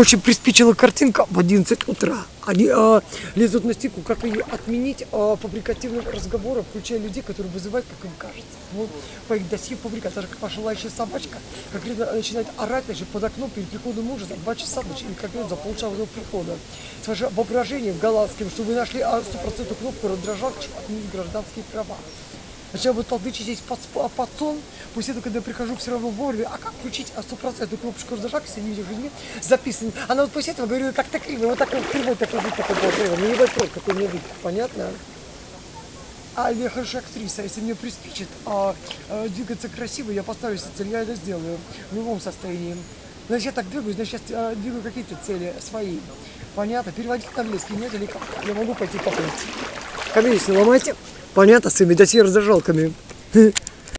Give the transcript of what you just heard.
Очень приспичила картинка в 11 утра. Они а, лезут на стику, как ее отменить а, фабрикативным разговором, включая людей, которые вызывают, как им кажется. Ну, по их досье даже как ваша лающая собачка, как начинает орать значит, под окном перед приходом мужа за два часа, значит, или как за полчаса до прихода. С вашим воображением голландским, что вы нашли а, стопроцентную кнопку раздражалки, чтобы отменить гражданские права. Сначала вы толдычитесь под, под сон, после этого, когда я прихожу все равно вовремя, а как включить стопроцентную кнопочку раздражалки, если не видишь людьми, записано. Она вот после этого говорит, как-то криво, вот такой кривой такой вид, такой был кривой. Не ебать рот, какой мне вид, понятно? А я хорошая актриса, если мне приспичит а, а, двигаться красиво, я поставлю себе цель, я это сделаю в любом состоянии. Значит, я так двигаюсь, значит, я а, двигаю какие-то цели свои. Понятно? Переводить на английский нет или как? Я могу пойти поплыть. Не ломайте. Понятно, с этими досье раздражалками.